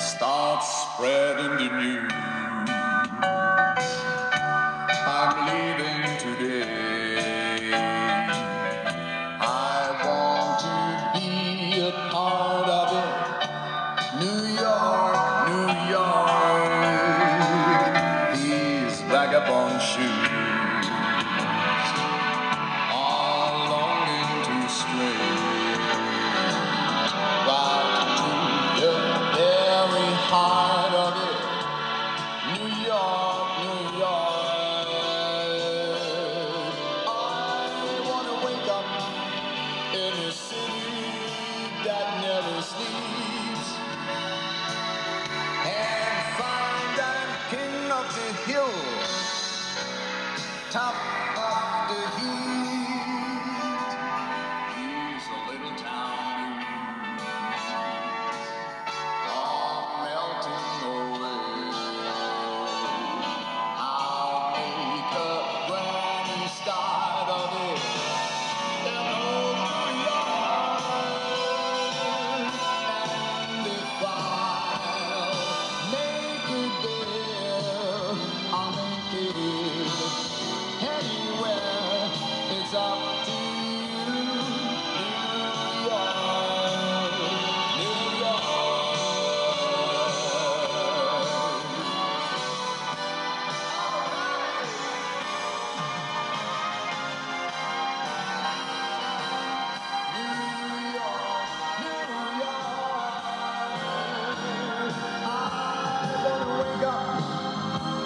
Start spreading the news. I'm leaving today. I want to be a part of it. New York, New York. These vagabond shoes. New York.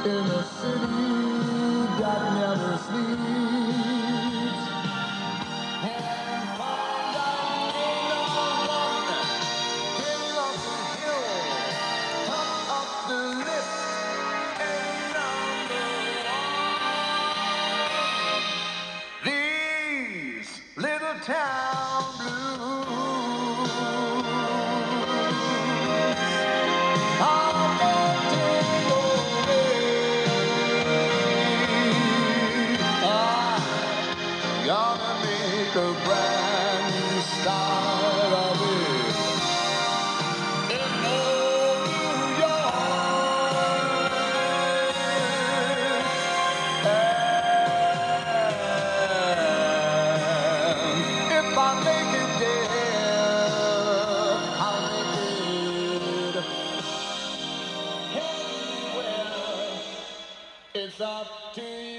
City up to.